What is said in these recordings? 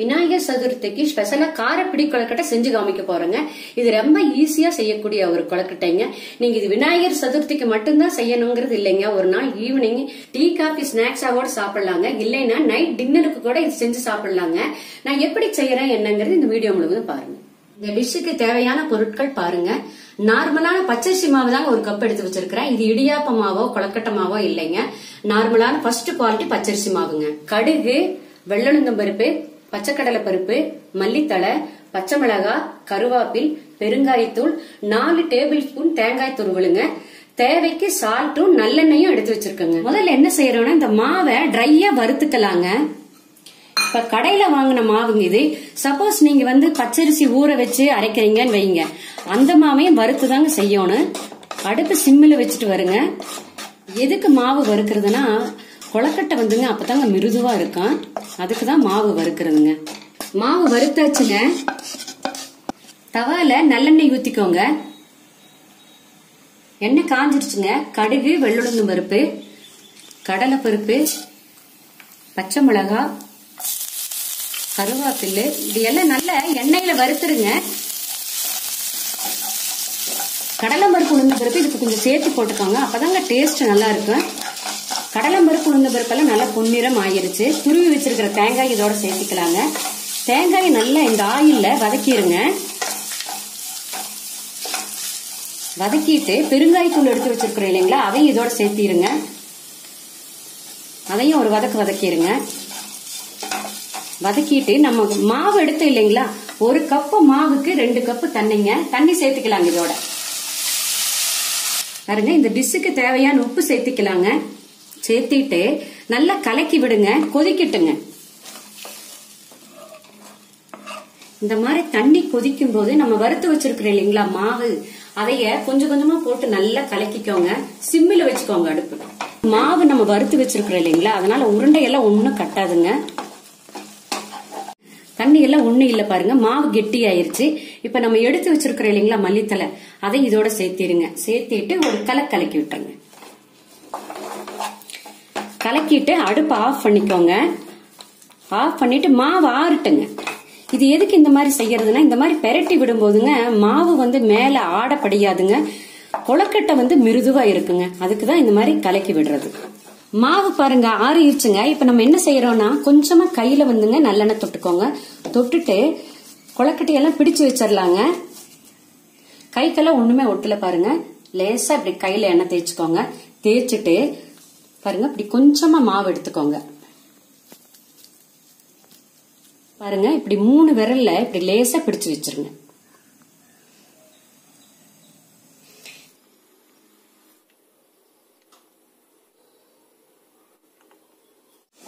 விநாயகர் சதுர்த்திக்கு ஸ்பெஷலா காரப்பிடி கொழுக்கட்டை செஞ்சு காமிக்க போறேங்க. இது ரொம்ப ஈஸியா செய்யக்கூடிய ஒரு கொழுக்கட்டைங்க. நீங்க இது விநாயகர் சதுர்த்திக்கு மட்டும்தான் செய்யணுங்கிறது இல்லைங்க. ஒரு நாள் ஈவினிங் டீ காபி ஸ்நாக்ஸாவோட சாப்பிடலாங்க. இல்லைன்னா நைட் டின்னருக்கு கூட இது செஞ்சு சாப்பிடலாங்க. நான் எப்படி செய்யறேன் என்னங்கிறது இந்த வீடியோ முழுவதும் பாருங்க. இந்த டிஷ்ஷுக்கு தேவையான பொருட்கள் பாருங்க. நார்மலான பச்சரிசி மாவு தாங்க ஒரு கப் எடுத்து வச்சிருக்கிறேன். இது இடியாப்ப மாவோ கொழக்கட்டை மாவோ இல்லைங்க. நார்மலான ஃபர்ஸ்ட் குவாலிட்டி பச்சரிசி மாவுங்க. கடுகு வெள்ளலுந்தம் பருப்பு பச்சைக்கடலை பருப்பு மல்லித்தழை பச்சை மிளகாய் கருவேப்பில் பெருங்காயத்தூள் நாலு டேபிள் ஸ்பூன் தேங்காய் துருவலுங்க தேவைக்கு சால்ட்டும் நல்லெண்ணெயும் எடுத்து வச்சிருக்கோங்க. முதல்ல என்ன செய்யறோம்னா இந்த மாவை ட்ரையா வறுத்துக்கலாங்க. இப்ப கடையில வாங்கின மாவுங்க இது சப்போஸ் நீங்க வந்து பச்சரிசி ஊற வச்சு அரைக்கிறீங்கன்னு வைங்க. அந்த மாவையும் வறுத்து தாங்க செய்யணும். அடுப்பு சிம்மில் வச்சுட்டு வருங்க. எதுக்கு மாவு வறுக்கிறதுனா கொழக்கட்டை வந்துங்க அப்பதாங்க மிருதுவா இருக்கும். அதுக்கு தான் மாவு வறுக்கிறதுங்க. மாவு வறுத்தாச்சுங்க. தவால நல்லெண்ணெய் ஊத்திக்கோங்க. எண்ணெய் காஞ்சிருச்சுங்க. கடுகு வெள்ளுளுந்து பருப்பு கடலை பருப்பு பச்சை மிளகாய் கருவேப்பில்லு இது எல்லாம் நல்ல எண்ணெயில வறுத்துருங்க. கடலைம்பருப்பு உளுந்து பருப்பு இதுக்கு கொஞ்சம் சேர்த்து போட்டுக்கோங்க. அப்பதாங்க டேஸ்ட் நல்லா இருக்கும். கடலை பருப்பு உளுந்த பருப்பெல்லாம் நல்லா பொன்னிறம் ஆயிருச்சு துருவி வச்சிருக்கிற தேங்காய் இதோட சேர்த்துக்கலாங்க. தேங்காயை நல்லா இந்த ஆயில்ல வதக்கிடுங்க வதக்கிட்டு பெருங்காயத்தூள் எடுத்து வச்சிருக்கிறோம் இல்லைங்களா? அதையும் இதோட சேர்த்திருங்க. அதையும் ஒரு வதக்கு வதக்கிடுங்க வதக்கிட்டு நம்ம மாவு எடுத்து இல்லைங்களா? ஒரு கப்பு மாவுக்கு ரெண்டு கப்பு தண்ணிங்க. தண்ணி சேர்த்துக்கலாங்க இதோட. பாருங்க இந்த டிஷ்ஷுக்கு தேவையான உப்பு சேர்த்துக்கலாங்க. சேர்த்திட்டு நல்லா கலக்கி விடுங்க கொதிக்கட்டுங்க. இந்த மாதிரி தண்ணி கொதிக்கும் போது நம்ம வறுத்து வச்சிருக்கிறோம் இல்லைங்களா மாவு அதைய கொஞ்சம் கொஞ்சமா போட்டு நல்லா கலக்கிக்கோங்க. சிம்மில் வச்சுக்கோங்க அடுப்பு. மாவு நம்ம வறுத்து வச்சிருக்கிறோம் இல்லைங்களா அதனால உருண்டையெல்லாம் ஒன்றும் கட்டாதுங்க. தண்ணி எல்லாம் ஒண்ணு இல்ல பாருங்க மாவு கெட்டி ஆயிருச்சு இப்ப நம்ம எடுத்து வச்சிருக்கிறோம் இல்லைங்களா மல்லித்தலை அதை இதோட சேர்த்திருங்க சேர்த்திட்டு ஒரு கலை கலக்கி விட்டுருங்க. கலக்கிட்டு அடுப்பு ஆஃப் பண்ணிக்கோங்க. ஆஃப் பண்ணிட்டு மாவு ஆறட்டுங்க. இது எதுக்கு இந்த மாதிரி செய்யறதுன்னா இந்த மாதிரி பெரட்டி விடும்போதுங்க மாவு வந்து மேல ஆடப்படியாதுங்க. கொழக்கட்டை வந்து மிருதுவா இருக்குங்க. அதுக்குதான் இந்த மாதிரி கலக்கி விடுறது. மாவு பாருங்க ஆறிடுச்சுங்க இப்ப நம்ம என்ன செய்யறோம்னா கொஞ்சமா கையில வந்துங்க நல்லெண்ணெய் தொட்டுக்கோங்க. தொட்டுட்டு கொழக்கட்டையெல்லாம் பிடிச்சு வச்சிடலாங்க கைக்கெல்லாம் ஒண்ணுமே ஒட்டல பாருங்க. லேசா இப்படி கையில எண்ணெய் தேய்ச்சிக்கோங்க. தேய்ச்சிட்டு பாருங்க இப்படி கொஞ்சமா மாவு எடுத்துக்கோங்க. பாருங்க இப்படி மூணு விரல்ல இப்படி லேசா பிடிச்சு வச்சிருங்க.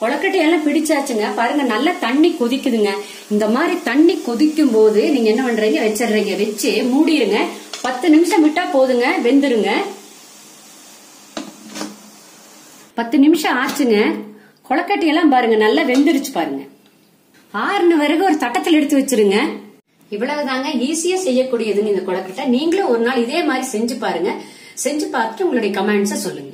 கொழக்கட்டையெல்லாம் பிடிச்சாச்சுங்க. பாருங்க நல்லா தண்ணி கொதிக்குதுங்க. இந்த மாதிரி தண்ணி கொதிக்கும் போது நீங்க என்ன பண்றீங்க வச்சிடுறீங்க. வச்சு மூடிடுங்க பத்து நிமிஷம் விட்டா போதுங்க வெந்துருங்க. பத்து நிமிஷம் ஆச்சுங்க. கொழக்கட்டையெல்லாம் பாருங்க நல்லா வெந்துருச்சு பாருங்க. ஆறுன வரைக்கும் ஒரு தட்டத்தில் எடுத்து வச்சிருங்க. இவ்வளவுதாங்க ஈஸியா செய்யக்கூடியதுங்க இந்த கொளக்கட்டை நீங்களும் ஒரு நாள் இதே மாதிரி செஞ்சு பாருங்க. செஞ்சு பார்த்துட்டு உங்களுடைய கமெண்ட்ஸை சொல்லுங்க.